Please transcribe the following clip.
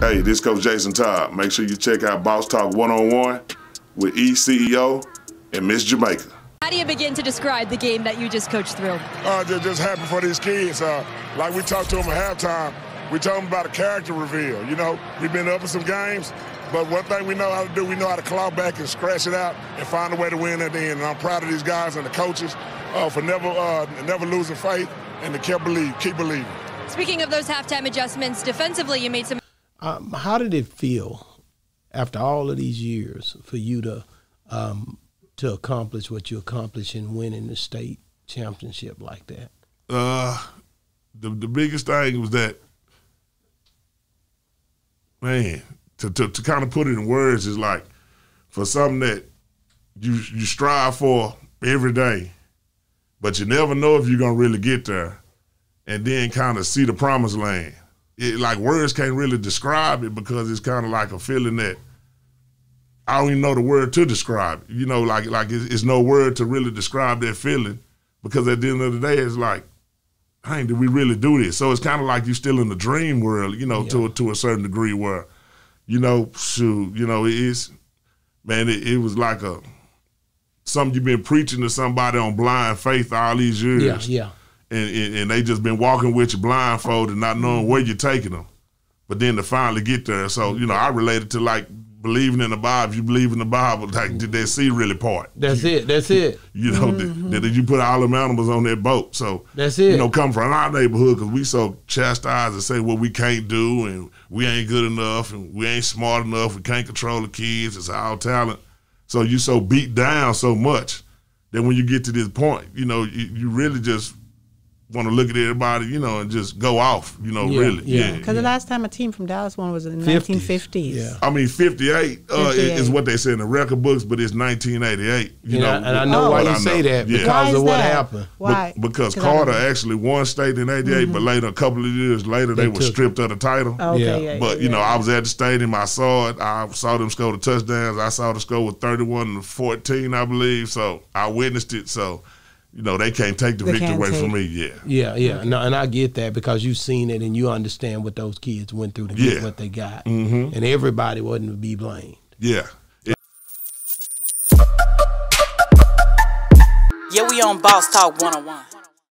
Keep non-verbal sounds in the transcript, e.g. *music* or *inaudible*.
Hey, this Coach Jason Todd. Make sure you check out Boss Talk One on One with E CEO and Miss Jamaica. How do you begin to describe the game that you just coached through? Uh, just, just happy for these kids. Uh, like we talked to them at halftime, we told them about a character reveal. You know, we've been up in some games, but one thing we know how to do, we know how to claw back and scratch it out and find a way to win at the end. And I'm proud of these guys and the coaches uh, for never uh, never losing faith and to keep believe, keep believing. Speaking of those halftime adjustments, defensively, you made some. Um, how did it feel after all of these years for you to um, to accomplish what you accomplished in winning the state championship like that? Uh, the the biggest thing was that, man, to, to, to kind of put it in words is like for something that you you strive for every day, but you never know if you're gonna really get there, and then kind of see the promised land. It, like words can't really describe it because it's kind of like a feeling that I don't even know the word to describe. It. You know, like like it's, it's no word to really describe that feeling because at the end of the day, it's like, hey, did we really do this? So it's kind of like you're still in the dream world, you know, yeah. to to a certain degree where, you know, shoot, you know, it is, man, it, it was like a something you've been preaching to somebody on blind faith all these years. Yeah, yeah. And, and, and they just been walking with you blindfolded, not knowing where you're taking them. But then to finally get there, so you know, I related to like believing in the Bible, if you believe in the Bible, like did that sea really part? That's it. That's it. *laughs* You know, mm-hmm. did, did, you put all the animals on that boat? So that's it. You know, come from our neighborhood because we so chastised and say what we can't do and we ain't good enough and we ain't smart enough. We can't control the kids. It's our talent. So you so beat down so much that when you get to this point, you know, you, you really just want to look at everybody, you know, and just go off, you know, yeah, really. Yeah. Because yeah. the last time a team from Dallas won was in the 50s. 1950s. Yeah. I mean, 58, uh, 58. is what they say in the record books, but it's 1988. You know, and I know oh. why you say that because why of what that? happened. Why? Be- because Carter actually won state in 88, mm-hmm. but later, a couple of years later, they, they were stripped it. of the title. Okay, yeah. yeah but, you know, I was at the stadium. I saw it. I saw them score the touchdowns. I saw the score with 31 to 14, I believe. So I witnessed it. So you know, they can't take the they victory away take. from me. Yeah. Yeah, yeah. No, and I get that because you've seen it and you understand what those kids went through to get what they got. Mm-hmm. And everybody wasn't to be blamed. Yeah. Yeah, we on Boss Talk 101.